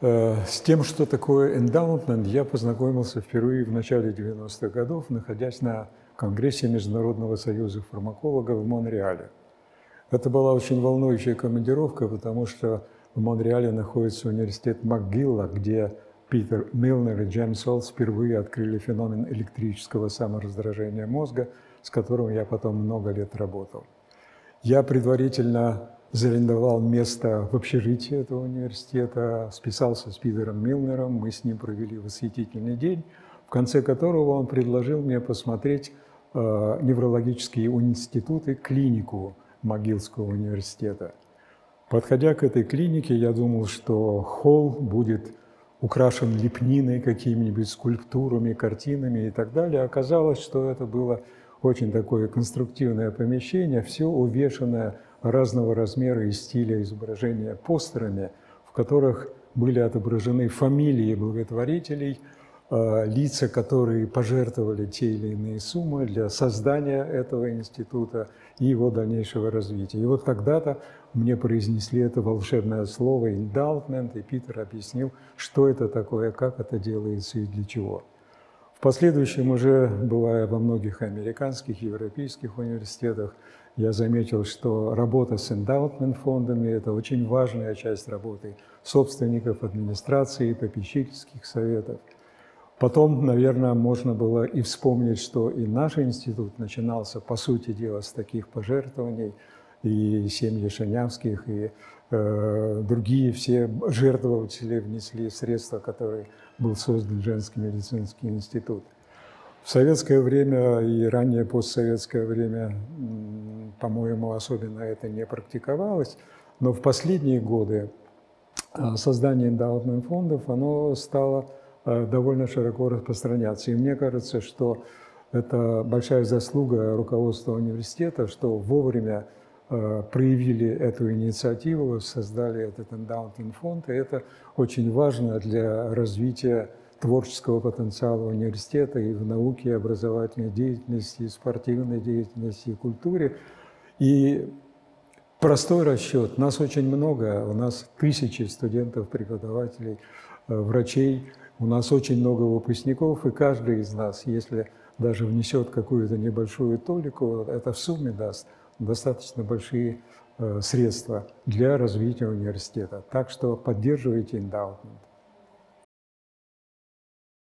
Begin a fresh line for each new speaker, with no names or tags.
Э, с тем, что такое эндаунтмент, я познакомился впервые в начале 90-х годов, находясь на Конгрессе Международного союза фармакологов в Монреале. Это была очень волнующая командировка, потому что в Монреале находится университет МакГилла, где Питер Милнер и Джеймс Солс впервые открыли феномен электрического самораздражения мозга, с которым я потом много лет работал. Я предварительно зарендовал место в общежитии этого университета, списался с Питером Милнером, мы с ним провели восхитительный день, в конце которого он предложил мне посмотреть э, неврологические институты, клинику Могилского университета. Подходя к этой клинике, я думал, что холл будет украшен лепниной, какими-нибудь скульптурами, картинами и так далее. Оказалось, что это было очень такое конструктивное помещение, все увешанное разного размера и стиля изображения постерами, в которых были отображены фамилии благотворителей, э, лица, которые пожертвовали те или иные суммы для создания этого института и его дальнейшего развития. И вот когда-то мне произнесли это волшебное слово «endowment», и Питер объяснил, что это такое, как это делается и для чего. В последующем, уже бывая во многих американских, европейских университетах, я заметил, что работа с эндаутмент фондами – это очень важная часть работы собственников, администрации, попечительских советов. Потом, наверное, можно было и вспомнить, что и наш институт начинался, по сути дела, с таких пожертвований, и семьи Шанявских, и э, другие все жертвователи внесли средства, которые был создан женский медицинский институт. В советское время и ранее постсоветское время, по-моему, особенно это не практиковалось, но в последние годы э, создание эндаумент-фондов, оно стало э, довольно широко распространяться. И мне кажется, что это большая заслуга руководства университета, что вовремя Э, проявили эту инициативу, создали этот эндаумент-фонд, и это очень важно для развития творческого потенциала университета и в науке, и образовательной деятельности, и спортивной деятельности, и культуре. И простой расчет. Нас очень много, у нас тысячи студентов, преподавателей, э, врачей, у нас очень много выпускников, и каждый из нас, если даже внесет какую-то небольшую толику, это в сумме даст – достаточно большие э, средства для развития университета. Так что поддерживайте эндаутмент.